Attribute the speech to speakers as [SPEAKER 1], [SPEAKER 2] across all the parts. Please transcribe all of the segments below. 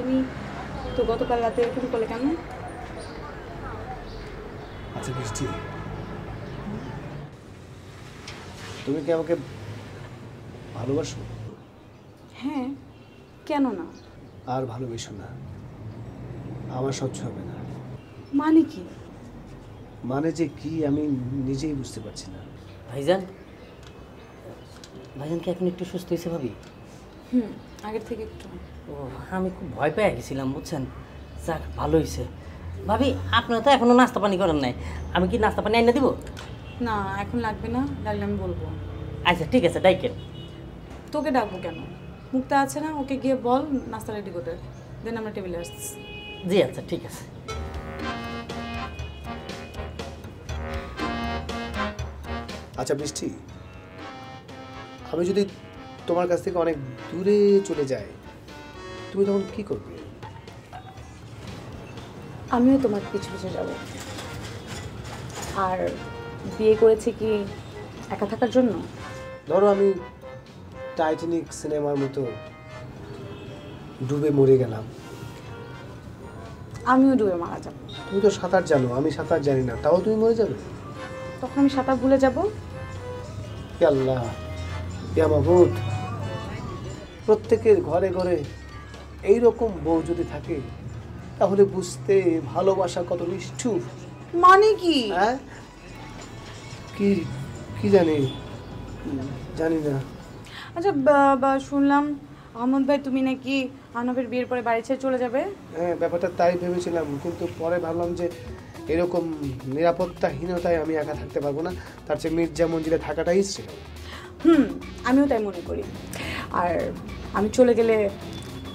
[SPEAKER 1] হয়নি তো গতকাল রাতে এরকম করলে কেন
[SPEAKER 2] আচ্ছা বৃষ্টি তুমি কি আমাকে ভালোবাসো?
[SPEAKER 1] হ্যাঁ কেন না?
[SPEAKER 2] আর ভালোবেসো না। আমার সহ্য হবে না।
[SPEAKER 1] মানে কি?
[SPEAKER 2] মানে যে কি আমি নিজেই বুঝতে পারছি না।
[SPEAKER 3] ভাইজান ভাইজান কি এখন একটু সুস্থ হয়েছে ভাবি?
[SPEAKER 1] হুম আগের থেকে একটু।
[SPEAKER 3] ও আমি খুব ভয় পেয়ে গেছিলাম বুঝছেন? যাক ভালো হয়েছে ভাবি আপনারা তো এখনও নাস্তা পানি করেন নাই। আমি কি নাস্তা পানি এনে দিব?
[SPEAKER 1] না এখন লাগবে না লাগলে আমি বলব।
[SPEAKER 3] আচ্ছা ঠিক আছে ডাইকেন
[SPEAKER 1] তোকে ডাকবো কেন? মুক্তা আছে না ওকে গিয়ে বল নাস্তা রেডি করতে। দেন আমরা টেবিলে আসছি
[SPEAKER 3] জি আচ্ছা ঠিক আছে।
[SPEAKER 2] আচ্ছা বৃষ্টি আমি যদি তোমার কাছ থেকে অনেক দূরে চলে যাই তুমি তখন কি করবে?
[SPEAKER 1] আমিও তোমার পিছু পিছু যাব। আর বিয়ে করেছি কি একা থাকার জন্য?
[SPEAKER 2] ধরো আমি টাইটানিক সিনেমার মতো ডুবে মরে গেলাম।
[SPEAKER 1] আমিও ডুবে মারা যাব।
[SPEAKER 2] তুমি তো সাঁতার জানো আমি সাঁতার জানি না তাও তুমি মরে যাবে?
[SPEAKER 1] তখন আমি সাঁতার ভুলে যাব।
[SPEAKER 2] আল্লাহ প্রত্যেকের ঘরে ঘরে এই রকম বউ যদি থাকে তাহলে বুঝতে ভালোবাসা কত নিষ্ঠুর।
[SPEAKER 1] মানে কি?
[SPEAKER 2] হ্যাঁ? কি কি জানি? জানি না।
[SPEAKER 1] আচ্ছা শুনলাম আহমদ ভাই তুমি নাকি আনবের বিয়ের পরে বাড়ি ছেড়ে চলে যাবে?
[SPEAKER 2] হ্যাঁ ব্যাপারটা তাই ভেবেছিলাম কিন্তু পরে ভাবলাম যে এরকম নিরাপত্তাহীনতায় আমি একা থাকতে পারব না। তার চেয়ে মির্জা মঞ্জিলে থাকাটাই ছিল
[SPEAKER 1] হুম আমিও তাই মনে করি। আর আমি চলে গেলে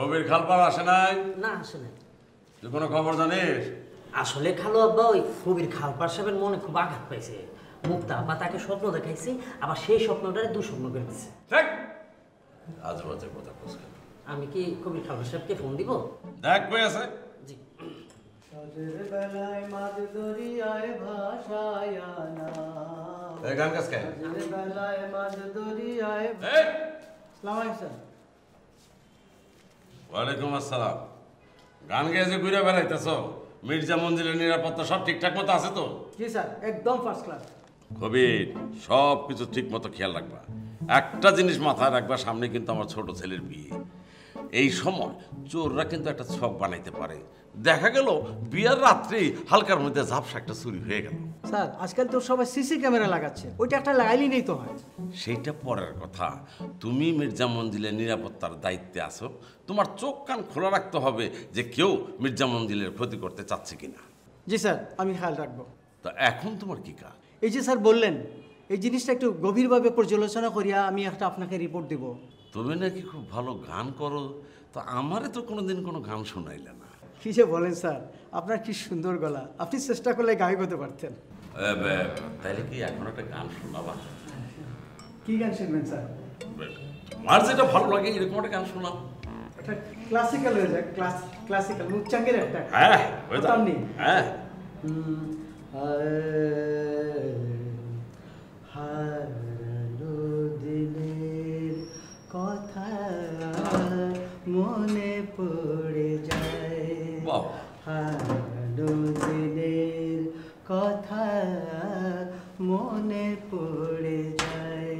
[SPEAKER 4] কবির খালপার আসে নাই?
[SPEAKER 3] না আসলে
[SPEAKER 4] তুই কোনো খবর জানিস?
[SPEAKER 3] আসলে খালো আব্বা ওই কবির খালপার সাহেবের মনে খুব আঘাত পাইছে। মুক্তা আব্বা তাকে স্বপ্ন দেখাইছে আবার সেই স্বপ্নটারে দুঃস্বপ্ন করে দিচ্ছে
[SPEAKER 4] দেখ! আজ বাজে কথা কোস
[SPEAKER 3] আমি কি কবির খালপার সাহেবকে ফোন দিব?
[SPEAKER 4] দেখ কই আছে।
[SPEAKER 3] জি।
[SPEAKER 2] সাজের বেলায় মাঝ দরিয়ায় ভাসায় না
[SPEAKER 4] এই গান কাজ
[SPEAKER 2] সাজের বেলায় মাঝ দরিয়ায়
[SPEAKER 4] এই!
[SPEAKER 2] সালাম আলাইকুম
[SPEAKER 4] ওয়ালাইকুম আসসালাম। গান গেয়েছে ঘুরে বেড়াইতেছ মির্জা মঞ্জিলের নিরাপত্তা সব ঠিকঠাক মতো আছে তো?
[SPEAKER 5] জি স্যার একদম ফার্স্ট ক্লাস
[SPEAKER 4] কবির সব কিছু ঠিক মতো খেয়াল রাখবা। একটা জিনিস মাথায় রাখবা সামনে কিন্তু আমার ছোট ছেলের বিয়ে। এই সময় চোররা কিন্তু একটা ছক বানাইতে পারে। দেখা গেল বিয়ার রাত্রি হালকার মধ্যে ঝাপসা একটা চুরি হয়ে গেল।
[SPEAKER 5] স্যার আজকাল তো সবাই সিসি ক্যামেরা লাগাচ্ছে। ওইটা একটা লাগাইলেই নেই তো হয়।
[SPEAKER 4] সেইটা পরের কথা। তুমি মির্জা মঞ্জিলের নিরাপত্তার দায়িত্বে আছো। তোমার চোখ কান খোলা রাখতে হবে যে কেউ মির্জা মঞ্জিলের ক্ষতি করতে চাচ্ছে কিনা।
[SPEAKER 5] জি স্যার আমি খেয়াল রাখব।
[SPEAKER 4] তা এখন তোমার কি কাজ?
[SPEAKER 5] এই যে স্যার বললেন এই জিনিসটা একটু গভীরভাবে পর্যালোচনা করিয়া আমি একটা আপনাকে রিপোর্ট দিব।
[SPEAKER 4] তুমি নাকি খুব ভালো গান করো? তো আমারে তো কোনোদিন কোনো গান শোনাইলে না।
[SPEAKER 5] কি যে বলেন স্যার আপনার কি সুন্দর গলা। আপনি চেষ্টা করলে গায়ক হতে পারতেন।
[SPEAKER 4] তাইলে কি এখন একটা গান শোনাবা?
[SPEAKER 5] কি গান শুনবেন স্যার?
[SPEAKER 4] তোমার যেটা ভালো লাগে এরকম একটা গান শোনাও।
[SPEAKER 5] একটা ক্লাসিক্যাল হয়ে যায় ক্লাস ক্লাসিক্যাল মুচ্চাঙ্গের একটা।
[SPEAKER 4] হ্যাঁ হয়ে যাক।
[SPEAKER 5] আপনি?
[SPEAKER 4] হ্যাঁ।
[SPEAKER 5] হারানো দিনের কথা মনে পড়ে যায়।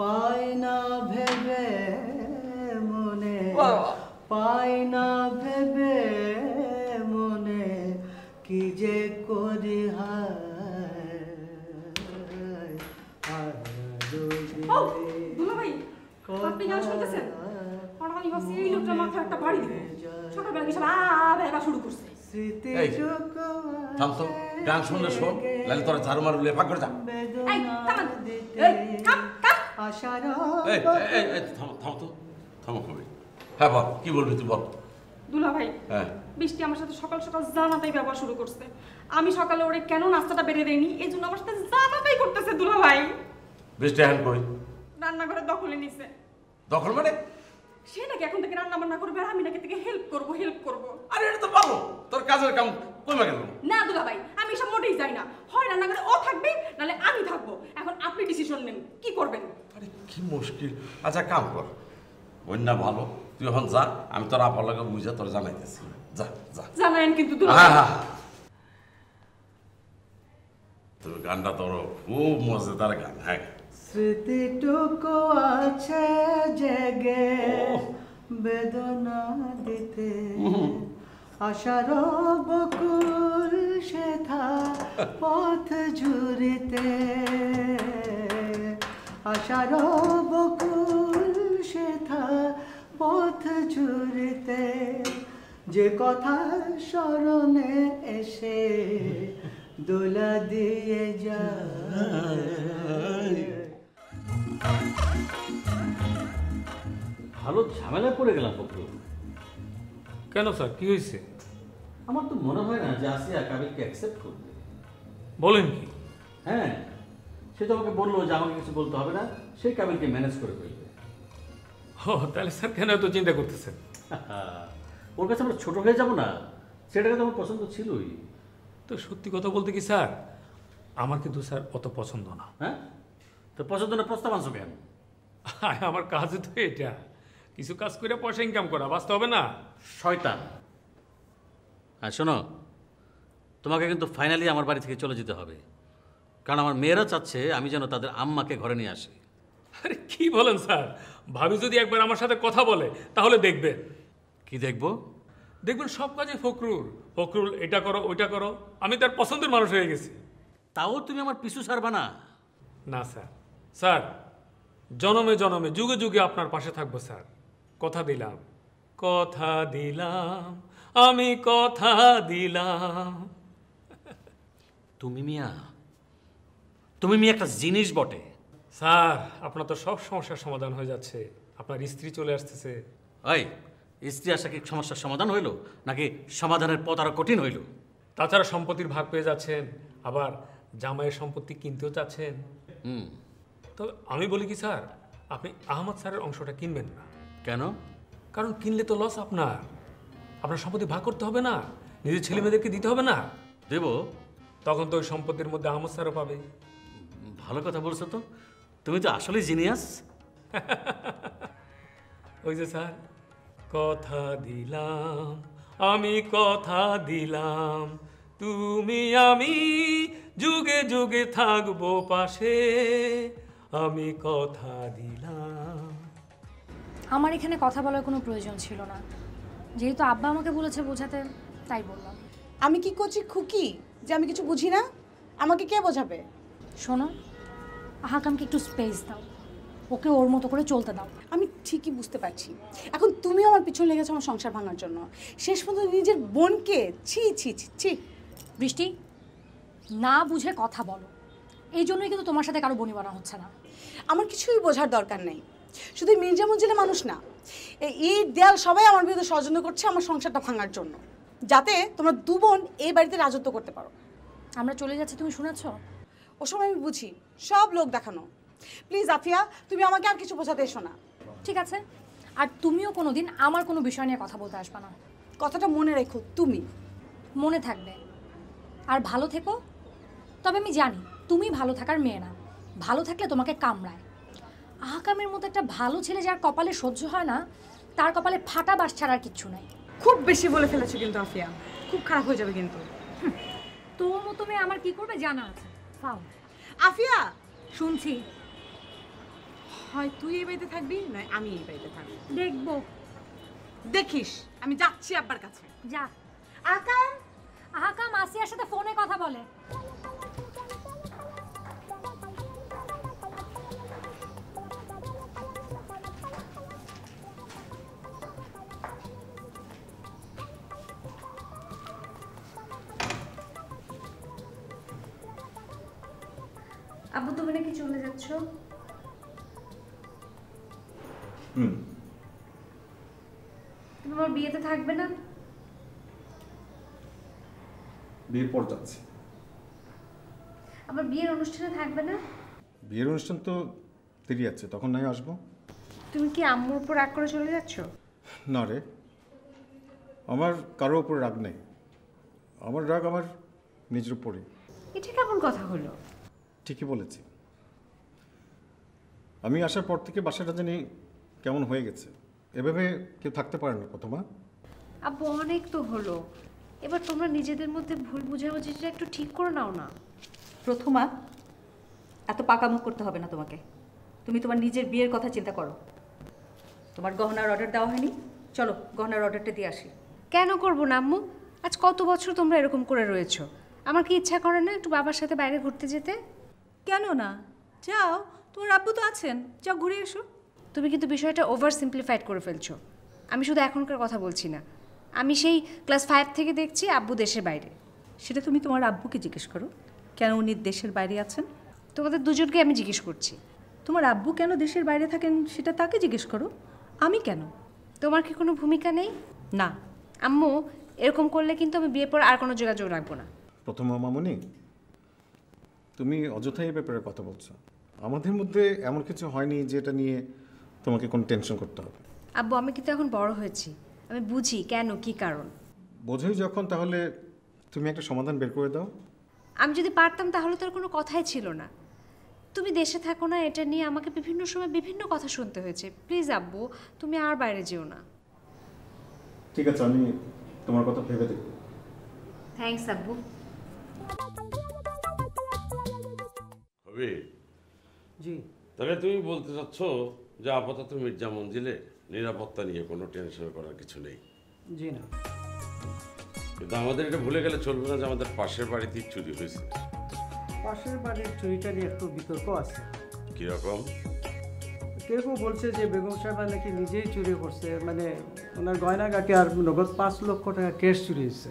[SPEAKER 5] পাই না ভেবে মনে পাই না ভেবে মনে কি যে করি
[SPEAKER 6] আপনি গান শুনতেছেন আর আমি ভাবছি এই লোকটা মাথায় একটা বাড়ি দিব। সকালবেলা কি সব শুরু করছে?
[SPEAKER 4] এই থাম তো গান শুনলে শোন লাইলে তোরা ঝাড়ু মারু লেফা করে যা।
[SPEAKER 1] এই থামান এই কাপ কাপ
[SPEAKER 4] এই এই, এই এই থামো থামো তো থামো কবি। হ্যাঁ বল কি বলবি তুই বল।
[SPEAKER 6] দুলা ভাই
[SPEAKER 4] হ্যাঁ।
[SPEAKER 6] বৃষ্টি আমার সাথে সকাল সকাল জানাতাই ব্যবহার শুরু করছে। আমি সকালে ওরে কেন নাস্তাটা বেড়ে দেয়নি এই জন্য আমার সাথে জানাতাই করতেছে দুলা ভাই।
[SPEAKER 4] বৃষ্টি হ্যান্ড করি
[SPEAKER 6] রান্নাঘরে দখলে নিছে।
[SPEAKER 4] দখল মানে?
[SPEAKER 6] সে নাকি এখন থেকে রান্না বান্না করবে আর আমি নাকি থেকে হেল্প করব হেল্প করব।
[SPEAKER 4] আরে এটা তো ভালো তোর কাজের কাম কমে গেল।
[SPEAKER 6] না দুলা ভাই আমি এসব মোটেই যাই না। হয় রান্নাঘরে ও থাকবে নাহলে আমি থাকব। এখন আপনি ডিসিশন নেন কি করবেন?
[SPEAKER 4] আরে কি মুশকিল। আচ্ছা কাম কর। বন্যা ভালো তুই এখন যা আমি তোর আপার লাগে বুঝা তোর জানাইতেছি। যা যা।
[SPEAKER 6] জানায়েন কিন্তু দুলা
[SPEAKER 4] হ্যাঁ হ্যাঁ। তুমি গানটা তোর খুব মজাদার গান হ্যাঁ।
[SPEAKER 5] স্মৃতিটুকু আছে জেগে বেদনা দিতে। আশার বকুল সেথা পথ জুড়িতে আশার বকুল সেথা পথ জুড়িতে যে কথা স্মরণে এসে দোলা দিয়ে যায়।
[SPEAKER 7] ভালো ঝামেলায় পড়ে গেলাম ফখরুল
[SPEAKER 8] কেন স্যার? কি হয়েছে?
[SPEAKER 7] আমার তো মনে হয় না যে আসিয়া কাবিলকে অ্যাকসেপ্ট করবে।
[SPEAKER 8] বলেন কি?
[SPEAKER 7] হ্যাঁ সে তো আমাকে বলল যে আমাকে কিছু বলতে হবে না সেই কাবিলকে ম্যানেজ করে ফেলবে।
[SPEAKER 8] ও তাহলে স্যার কেন এত চিন্তা করতেছেন?
[SPEAKER 7] ওর কাছে আমরা ছোট হয়ে যাব না সেটাকে তো আমার পছন্দ ছিলই।
[SPEAKER 8] তো সত্যি কথা বলতে কি স্যার? আমার কিন্তু স্যার অত পছন্দ না।
[SPEAKER 7] হ্যাঁ? তো পছন্দ না প্রস্তাব আনছো কেন?
[SPEAKER 8] আমার কাজ তো এটা। কিছু কাজ করে পয়সা ইনকাম করা বাঁচতে হবে না।
[SPEAKER 7] শয়তান। হ্যাঁ শোনো। তোমাকে কিন্তু ফাইনালি আমার বাড়ি থেকে চলে যেতে হবে। কারণ আমার মেয়েরা চাচ্ছে আমি যেন তাদের আম্মাকে ঘরে নিয়ে আসি।
[SPEAKER 8] আরে কি বলেন স্যার? ভাবি যদি একবার আমার সাথে কথা বলে তাহলে দেখবেন
[SPEAKER 7] কি দেখব?
[SPEAKER 8] দেখবেন সব কাজে ফখরুল ফখরুল এটা করো ওইটা করো। আমি তার পছন্দের মানুষ হয়ে গেছি।
[SPEAKER 7] তাও তুমি আমার পিছু ছাড়বা না?
[SPEAKER 8] না স্যার। স্যার জনমে জনমে যুগে যুগে আপনার পাশে থাকব স্যার। কথা দিলাম। কথা দিলাম আমি কথা দিলাম।
[SPEAKER 7] তুমি মিয়া তুমি মিয়া একটা জিনিস বটে।
[SPEAKER 8] স্যার আপনার তো সব সমস্যার সমাধান হয়ে যাচ্ছে। আপনার স্ত্রী চলে আসতেছে।
[SPEAKER 7] ওই স্ত্রী আসা কি সমস্যার সমাধান হইল? নাকি সমাধানের পথ আরও কঠিন হইল?
[SPEAKER 8] তাছাড়া সম্পত্তির ভাগ পেয়ে যাচ্ছেন আবার জামাইয়ের সম্পত্তি কিনতেও চাচ্ছেন।
[SPEAKER 7] হুম।
[SPEAKER 8] তো আমি বলি কি স্যার আপনি আহমদ স্যারের অংশটা কিনবেন না।
[SPEAKER 7] কেন?
[SPEAKER 8] কারণ কিনলে তো লস আপনার। আপনার সম্পত্তি ভাগ করতে হবে না নিজের ছেলে মেয়েদেরকে দিতে হবে না।
[SPEAKER 7] দেব?
[SPEAKER 8] তখন তো ওই সম্পত্তির মধ্যে আহমদ স্যারও পাবে।
[SPEAKER 7] ভালো কথা বলছো তো। তুমি তো আসলেই জিনিয়াস
[SPEAKER 8] ওই যে স্যার কথা দিলাম আমি কথা দিলাম তুমি আমি যুগে যুগে থাকব পাশে। আমি কথা দিলাম।
[SPEAKER 9] আমার এখানে কথা বলার কোনো প্রয়োজন ছিল না। যেহেতু আব্বা আমাকে বলেছে বোঝাতে তাই বললাম।
[SPEAKER 1] আমি কি করছি খুকি? যে আমি কিছু বুঝি না? আমাকে কে বোঝাবে?
[SPEAKER 9] শোনো আহাকামকে একটু স্পেস দাও। ওকে ওর মতো করে চলতে দাও।
[SPEAKER 1] আমি ঠিকই বুঝতে পারছি। এখন তুমিও আমার পিছনে লেগেছো আমার সংসার ভাঙার জন্য। শেষ পর্যন্ত নিজের বোনকে ছি ছি ছি ছি।
[SPEAKER 9] বৃষ্টি না বুঝে কথা বলো। এই জন্যই কিন্তু তোমার সাথে কারও বনি বানা হচ্ছে না।
[SPEAKER 1] আমার কিছুই বোঝার দরকার নেই। শুধু মির্জা মঞ্জিলে মানুষ না এই ঈদ দেয়াল সবাই আমার বিরুদ্ধে ষড়যন্ত্র করছে আমার সংসারটা ভাঙার জন্য। যাতে তোমরা দু বোন এই বাড়িতে রাজত্ব করতে পারো।
[SPEAKER 9] আমরা চলে যাচ্ছি তুমি শুনেছ?
[SPEAKER 1] ও সময় আমি বুঝি সব লোক দেখানো। প্লিজ আফিয়া তুমি আমাকে আর কিছু বোঝাতে এসো না।
[SPEAKER 9] ঠিক আছে। আর তুমিও কোনো দিন আমার কোনো বিষয় নিয়ে কথা বলতে আসবে না।
[SPEAKER 1] কথাটা মনে রেখো তুমি।
[SPEAKER 9] মনে থাকবে। আর ভালো থেকো তবে আমি জানি তুমি ভালো থাকার মেয়ে না। ভালো থাকলে তোমাকে কামড়ায়। আহকামের মতো একটা ভালো ছেলে যার কপালে সহ্য হয় না তার কপালে ফাটা বাস ছাড়ার কিচ্ছু নাই।
[SPEAKER 1] খুব বেশি বলে ফেলেছো কিন্তু আফিয়া। খুব খারাপ হয়ে যাবে কিন্তু।
[SPEAKER 9] তোর মতো মেয়ে আমার কি করবে জানা আছে। ফাও
[SPEAKER 1] আফিয়া!
[SPEAKER 9] শুনছি।
[SPEAKER 1] হয় তুই এই বাড়িতে থাকবি নয় আমি এই বাড়িতে থাকব।
[SPEAKER 9] দেখব।
[SPEAKER 1] দেখিস আমি যাচ্ছি আব্বার কাছে।
[SPEAKER 9] যা। আকাম! আকাম আসিয়ার সাথে ফোনে কথা বলে।
[SPEAKER 10] হুম।
[SPEAKER 11] তুমি আমার বিয়েতে থাকবে না?
[SPEAKER 10] বিয়ের পর যাচ্ছি।
[SPEAKER 11] আবার বিয়ের অনুষ্ঠানে থাকবে না?
[SPEAKER 10] বিয়ের অনুষ্ঠান তো দেরি আছে তখন নাই আসব।
[SPEAKER 11] তুমি কি আম্মুর উপর রাগ করে চলে যাচ্ছ?
[SPEAKER 10] না রে। আমার কারও উপর রাগ নেই। আমার রাগ আমার নিজের উপরে
[SPEAKER 11] এটা কেমন কথা হলো?
[SPEAKER 10] ঠিকই বলেছি। আমি আসার পর থেকে বাসাটা জানি কেমন হয়ে গেছে। এভাবে কেউ থাকতে পারে না প্রথমা।
[SPEAKER 11] আব্বু অনেক তো হলো। এবার তোমরা নিজেদের মধ্যে ভুল বুঝাবুঝিটা একটু ঠিক করে নাও না।
[SPEAKER 12] প্রথমা এত পাকামুখ করতে হবে না তোমাকে। তুমি তোমার নিজের বিয়ের কথা চিন্তা করো। তোমার গহনার অর্ডার দেওয়া হয়নি। চলো গহনার অর্ডারটা দিয়ে আসি।
[SPEAKER 11] কেন করব না আম্মু? আজ কত বছর তোমরা এরকম করে রয়েছো? আমার কি ইচ্ছা করে না একটু বাবার সাথে বাইরে ঘুরতে যেতে?
[SPEAKER 12] কেন না? যাও তোমার আব্বু তো আছেন। যাও ঘুরে এসো।
[SPEAKER 11] তুমি কিন্তু বিষয়টা ওভার সিম্পলিফাইড করে ফেলছো। আমি শুধু এখনকার কথা বলছি না। আমি সেই ক্লাস ফাইভ থেকে দেখছি আব্বু দেশের বাইরে।
[SPEAKER 12] সেটা তুমি তোমার আব্বুকে জিজ্ঞেস করো। কেন উনি দেশের বাইরে আছেন?
[SPEAKER 11] তোমাদের দুজনকে আমি জিজ্ঞেস করছি।
[SPEAKER 12] তোমার আব্বু কেন দেশের বাইরে থাকেন সেটা তাকে জিজ্ঞেস করো। আমি কেন?
[SPEAKER 11] তোমার কি কোনো ভূমিকা নেই?
[SPEAKER 12] না।
[SPEAKER 11] আম্মু এরকম করলে কিন্তু আমি বিয়ের পর আর কোনো যোগাযোগ রাখব না।
[SPEAKER 10] প্রথম মামনি তুমি অযথাই এই ব্যাপারে কথা বলছো। আমাদের মধ্যে এমন কিছু হয়নি যেটা নিয়ে তোমাকে কোনো টেনশন করতে হবে।
[SPEAKER 11] আব্বু আমি কিন্তু এখন বড় হয়েছি। আমি বুঝি কেন কি কারণ?
[SPEAKER 10] বোঝোই যখন তাহলে তুমি একটা সমাধান বের করে দাও।
[SPEAKER 11] আমি যদি পারতাম তাহলে তো আর কোনো কথাই ছিল না। তুমি দেশে থাকো না এটা নিয়ে আমাকে বিভিন্ন সময় বিভিন্ন কথা শুনতে হয়েছে। প্লিজ আব্বু তুমি আর বাইরে যেও না।
[SPEAKER 10] ঠিক আছে আমি তোমার কথা ভেবে দেখব।
[SPEAKER 11] থ্যাংকস আব্বু।
[SPEAKER 4] হবে।
[SPEAKER 5] জি।
[SPEAKER 4] তাহলে তুমি বলতে চাচ্ছ যে আপাতত মির্জা মঞ্জিলে নিরাপত্তা নিয়ে কোনো টেনশন করার কিছু নেই?
[SPEAKER 5] জি না।
[SPEAKER 4] কিন্তু আমাদের এটা ভুলে গেলে চলবে না যে আমাদের পাশের বাড়িতেই চুরি হয়েছে।
[SPEAKER 5] পাশের বাড়ির চুরিটা নিয়ে একটু বিতর্ক আছে।
[SPEAKER 4] কীরকম
[SPEAKER 5] কেউ কেউ বলছে যে বেগম সাহেবা নাকি নিজেই চুরি করছে মানে ওনার গয়নাগাটি আর নগদ পাঁচ লক্ষ টাকা ক্যাশ চুরি হয়েছে।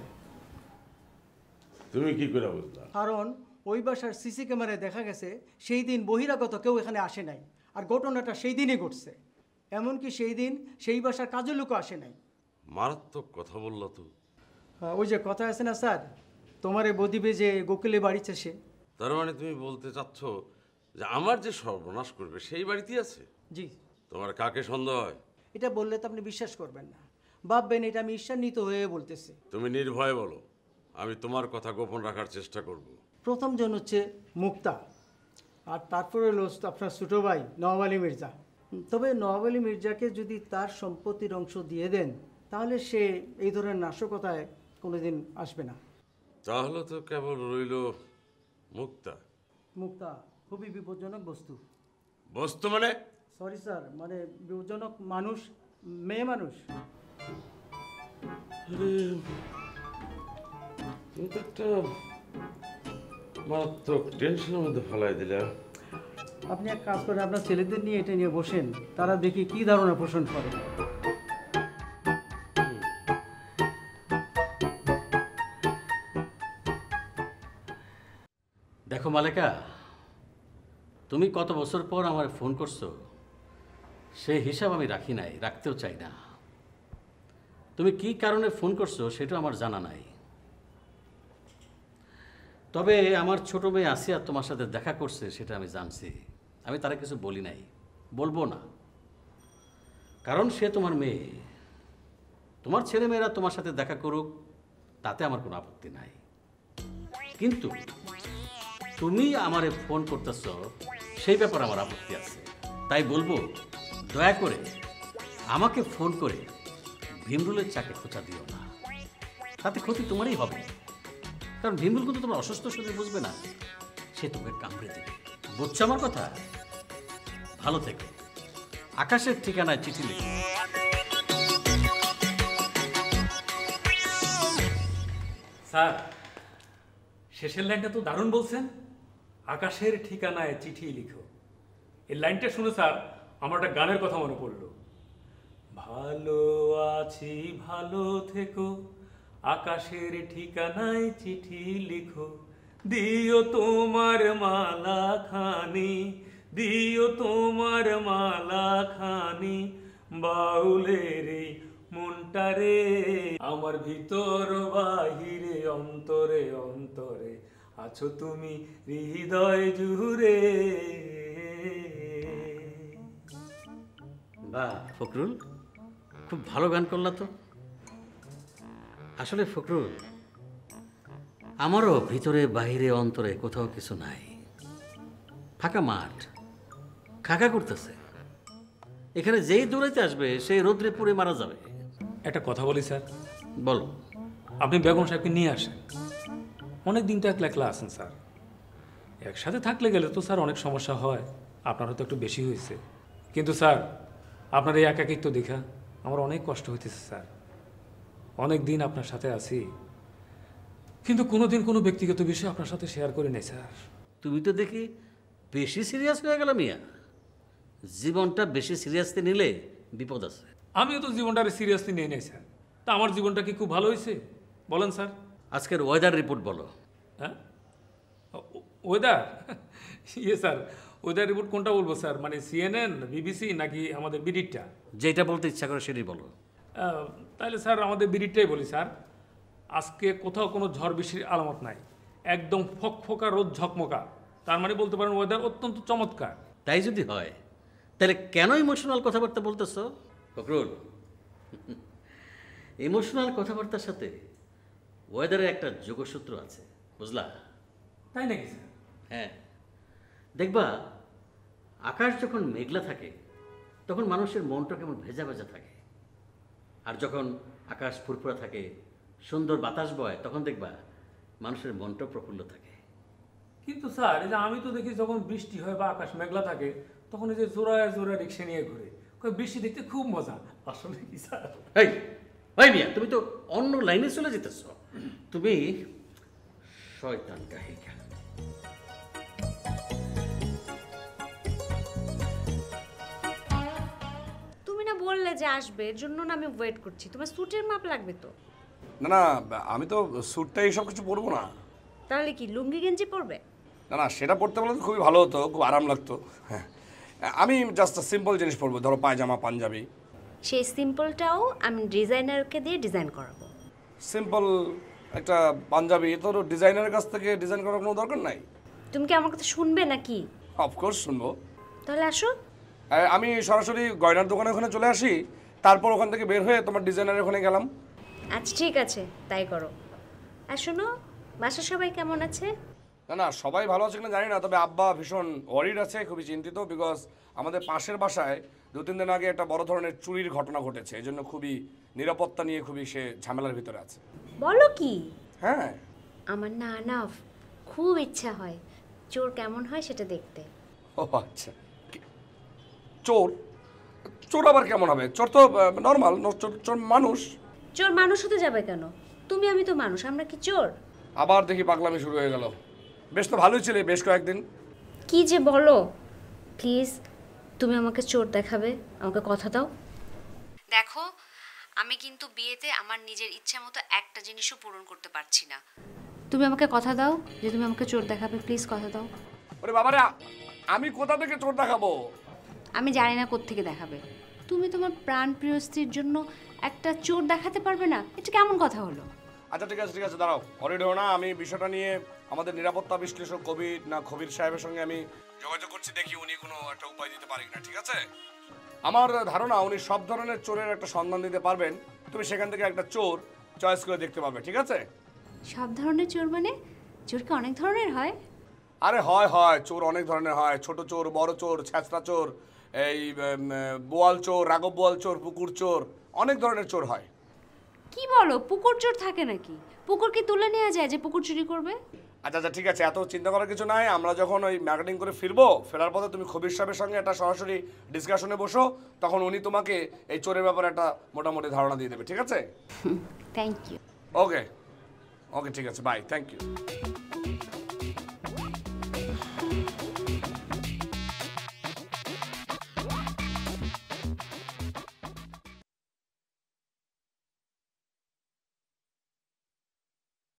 [SPEAKER 4] তুমি কি করে বুঝলা?
[SPEAKER 5] কারণ ওই বাসার সিসি ক্যামেরায় দেখা গেছে সেই দিন বহিরাগত কেউ এখানে আসে নাই। আর ঘটনাটা সেই দিনই ঘটছে। এমনকি সেই দিন সেই বাসার কাজের লোকও আসে নাই।
[SPEAKER 4] মারাত্মক কথা বলল তো।
[SPEAKER 5] ওই যে কথা আছে না স্যার? তোমারে বদিবে যে গোকুলে বাড়িছে সে।
[SPEAKER 4] তার মানে তুমি বলতে চাচ্ছ যে আমার যে সর্বনাশ করবে সেই বাড়িতেই আছে?
[SPEAKER 5] জি।
[SPEAKER 4] তোমার কাকে সন্দেহ হয়?
[SPEAKER 5] এটা বললে তো আপনি বিশ্বাস করবেন না। ভাববেন এটা আমি ঈর্ষান্বিত হয়ে বলতেছি।
[SPEAKER 4] তুমি নির্ভয়ে বলো। আমি তোমার কথা গোপন রাখার চেষ্টা করব।
[SPEAKER 5] প্রথম জন হচ্ছে মুক্তা। আর তারপরে হলো আপনার ছোটো ভাই নওয়াব আলী মির্জা। তবে নওয়াব আলী মির্জাকে যদি তার সম্পত্তির অংশ দিয়ে দেন তাহলে সে এই ধরনের নাশকতায় কোনোদিন আসবে না।
[SPEAKER 4] তাহলে তো কেবল রইল মুক্তা।
[SPEAKER 5] মুক্তা খুবই বিপজ্জনক বস্তু।
[SPEAKER 4] বস্তু মানে?
[SPEAKER 5] সরি স্যার মানে বিপজ্জনক মানুষ মেয়ে মানুষ।
[SPEAKER 4] একটা মারাত্মক টেনশনের মধ্যে ফেলাই দিলে
[SPEAKER 5] আপনি এক কাজ করেন আপনার ছেলেদের নিয়ে এটা নিয়ে বসেন তারা দেখি কি ধারণা পোষণ করে।
[SPEAKER 7] দেখো মালেকা তুমি কত বছর পর আমার ফোন করছ? সেই হিসাব আমি রাখি নাই রাখতেও চাই না। তুমি কি কারণে ফোন করছ সেটা আমার জানা নাই। তবে আমার ছোট মেয়ে আসিয়া তোমার সাথে দেখা করছে, সেটা আমি জানছি। আমি তারা কিছু বলি নাই। বলব না। কারণ সে তোমার মেয়ে। তোমার ছেলেমেয়েরা তোমার সাথে দেখা করুক, তাতে আমার কোনো আপত্তি নাই। কিন্তু তুমি আমারে ফোন করতেছ, সেই ব্যাপারে আমার আপত্তি আছে। তাই বলব, দয়া করে আমাকে ফোন করে ভীমরুলের চাকে খোঁচা দিও না। তাতে ক্ষতি তোমারই হবে। কারণ ভীমরুল কিন্তু তোমার অসুস্থ শরীর বুঝবে না। সে তোমাকে কামড়ে দেবে। বুঝছ আমার কথা? ভালো থেকো। আকাশের ঠিকানায় চিঠি লিখো।
[SPEAKER 8] স্যার, শেষের লাইনটা তো দারুণ বলছেন। আকাশের ঠিকানায় চিঠি লিখো। এই লাইনটা শুনে স্যার, আমার একটা গানের কথা মনে পড়ল। ভালো আছি, ভালো থেকো। আকাশের ঠিকানায় চিঠি লিখো। দিও তোমার মালা খানি দিও তোমার মালা খানি বাউলের মনটারে আমার ভিতর বাহিরে, অন্তরে অন্তরে আছো তুমি হৃদয় জুড়ে।
[SPEAKER 7] বাহ, ফখরুল, খুব ভালো গান করলা তো। আসলে ফখরুল আমারও ভিতরে বাহিরে অন্তরে কোথাও কিছু নাই। ফাঁকা মাঠ খাকা করতেছে। এখানে যেই দৌড়াইতে আসবে সেই রোদ্রে পুড়ে মারা যাবে।
[SPEAKER 8] একটা কথা বলি স্যার।
[SPEAKER 7] বলো।
[SPEAKER 8] আপনি বেগম সাহেবকে নিয়ে আসেন। অনেক দিন তো একলা একলা আছেন স্যার। একসাথে থাকলে গেলে তো স্যার অনেক সমস্যা হয়। আপনার হয়তো একটু বেশি হয়েছে। কিন্তু স্যার আপনার এই একাকিত্ব দেখা আমার অনেক কষ্ট হইতেছে স্যার। অনেক দিন আপনার সাথে আছি। কিন্তু কোনোদিন কোনো ব্যক্তিগত বিষয় আপনার সাথে শেয়ার করি নাই স্যার।
[SPEAKER 7] তুমি তো দেখি বেশি সিরিয়াস হয়ে গেল মিয়া। জীবনটা বেশি সিরিয়াসলি নিলে বিপদ আছে।
[SPEAKER 8] আমিও তো জীবনটারে সিরিয়াসলি নিয়ে নেই স্যার। তা আমার জীবনটা কি খুব ভালো হয়েছে বলেন স্যার।
[SPEAKER 7] আজকের ওয়েদার রিপোর্ট বলো।
[SPEAKER 8] হ্যাঁ? ওয়েদার ইয়ে স্যার ওয়েদার রিপোর্ট কোনটা বলব স্যার? মানে সিএনএন বিবিসি নাকি আমাদের বিডিটটা
[SPEAKER 7] যেটা বলতে ইচ্ছা করে সেটাই বলো।
[SPEAKER 8] তাহলে স্যার আমাদের বিড়িটাই বলি স্যার। আজকে কোথাও কোনো ঝড় বৃষ্টির আলামত নাই। একদম ফকফকা রোদ ঝকমকা। তার মানে বলতে পারেন ওয়েদার অত্যন্ত চমৎকার।
[SPEAKER 7] তাই যদি হয় তাহলে কেন ইমোশনাল কথাবার্তা বলতেছো? ফখরুল ইমোশনাল কথাবার্তার সাথে ওয়েদারের একটা যোগসূত্র আছে বুঝলা?
[SPEAKER 8] তাই নাকি স্যার?
[SPEAKER 7] হ্যাঁ। দেখবা আকাশ যখন মেঘলা থাকে তখন মানুষের মনটা কেমন ভেজা ভেজা থাকে। আর যখন আকাশ ফুরফুরা থাকে সুন্দর বাতাস বয় তখন দেখবা মানুষের মনটা প্রফুল্ল থাকে।
[SPEAKER 8] কিন্তু স্যার এই যে আমি তো দেখি যখন বৃষ্টি হয় বা আকাশ মেঘলা থাকে তখন এই যে জোড়ায় জোড়ায় রিক্সা নিয়ে ঘুরে। বৃষ্টি দেখতে খুব মজা। আসলে কি স্যার?
[SPEAKER 7] এই ওই মিয়া তুমি তো অন্য লাইনে চলে যেতেছ। তুমি শয়তান কাহিকা
[SPEAKER 11] বললে যে আসবে এর জন্য না আমি ওয়েট করছি। তোমার স্যুটের মাপ লাগবে তো?
[SPEAKER 13] না না আমি তো স্যুটটা এইসব কিছু পরবো না।
[SPEAKER 11] তাহলে কি লুঙ্গি গেঞ্জি পরবে?
[SPEAKER 13] না না সেটা পরতে পারলে তো খুবই ভালো হতো খুব আরাম লাগতো। হ্যাঁ আমি জাস্ট সিম্পল জিনিস পরবো ধরো পায়জামা পাঞ্জাবি।
[SPEAKER 11] সেই সিম্পলটাও আমি ডিজাইনারকে দিয়ে ডিজাইন করাবো।
[SPEAKER 13] সিম্পল একটা পাঞ্জাবি তোর ডিজাইনারের কাছ থেকে ডিজাইন করার কোনো দরকার নাই।
[SPEAKER 11] তুমি কি আমার কথা শুনবে নাকি?
[SPEAKER 13] অফকোর্স শুনব।
[SPEAKER 11] তাহলে আসো।
[SPEAKER 13] আমি সরাসরি গয়নার দোকানে ওখানে চলে আসি তারপর ওখান থেকে বের হয়ে তোমার ডিজাইনারের ওখানে গেলাম।
[SPEAKER 11] আচ্ছা ঠিক আছে তাই করো। আর শোনো বাসার সবাই কেমন আছে?
[SPEAKER 13] না না সবাই ভালো আছে কিনা জানি না তবে আব্বা ভীষণ ওয়ারিড আছে খুবই চিন্তিত বিকজ আমাদের পাশের বাসায় দু তিন দিন আগে একটা বড় ধরনের চুরির ঘটনা ঘটেছে এই জন্য খুবই নিরাপত্তা নিয়ে খুবই সে ঝামেলার ভিতরে আছে।
[SPEAKER 11] বলো কি?
[SPEAKER 13] হ্যাঁ।
[SPEAKER 11] আমার না না খুব ইচ্ছা হয় চোর কেমন হয় সেটা দেখতে।
[SPEAKER 13] ও আচ্ছা। চোর। চোর আবার কেমন হবে? চোর তো নর্মাল চোর চোর মানুষ।
[SPEAKER 11] চোর মানুষ হতে যাবে কেন? তুমি আমি তো মানুষ আমরা কি চোর?
[SPEAKER 13] আবার দেখি পাগলামি শুরু হয়ে গেল। বেশ তো ভালোই ছিলে বেশ কয়েকদিন।
[SPEAKER 11] কি যে বলো? প্লিজ তুমি আমাকে চোর দেখাবে আমাকে কথা দাও। দেখো আমি কিন্তু বিয়েতে আমার নিজের ইচ্ছা মতো একটা জিনিসও পূরণ করতে পারছি না। তুমি আমাকে কথা দাও যে তুমি আমাকে চোর দেখাবে প্লিজ কথা দাও।
[SPEAKER 13] ওরে বাবারে আমি কোথা থেকে চোর দেখাবো?
[SPEAKER 11] আমি জানি না কোত্থেকে দেখাবে। তুমি তোমার প্রাণ প্রিয় স্ত্রীর জন্য একটা চোর দেখাতে পারবে না? এটা কেমন কথা হলো?
[SPEAKER 13] আচ্ছা ঠিক আছে ঠিক আছে দাঁড়াও। অরিড না আমি বিষয়টা নিয়ে আমাদের নিরাপত্তা বিশ্লেষক কবির না খবির সাহেবের সঙ্গে আমি যোগাযোগ করছি দেখি উনি কোনো একটা উপায় দিতে পারি না ঠিক আছে? আমার ধারণা উনি সব ধরনের চোরের একটা সন্ধান দিতে পারবেন। তুমি সেখান থেকে একটা চোর চয়েস করে দেখতে পাবে ঠিক আছে?
[SPEAKER 11] সব ধরনের চোর মানে? চোরকে অনেক ধরনের হয়।
[SPEAKER 13] আরে হয় হয় চোর অনেক ধরনের হয়। ছোট চোর বড় চোর ছ্যাঁচড়া চোর এই বোয়াল চোর রাঘব বোয়াল চোর পুকুর চোর অনেক ধরনের চোর হয়।
[SPEAKER 11] কি বলো পুকুর চোর থাকে নাকি? পুকুর কি তুলে নেওয়া যায় যে পুকুর চুরি করবে?
[SPEAKER 13] আচ্ছা আচ্ছা ঠিক আছে এত চিন্তা করার কিছু নাই। আমরা যখন ওই মার্কেটিং করে ফিরবো ফেরার পথে তুমি খবির সাহেবের সঙ্গে একটা সরাসরি ডিসকাশনে বসো তখন উনি তোমাকে এই চোরের ব্যাপারে একটা মোটামুটি ধারণা দিয়ে দেবে ঠিক আছে?
[SPEAKER 11] থ্যাংক ইউ
[SPEAKER 13] ওকে ওকে ঠিক আছে বাই থ্যাংক ইউ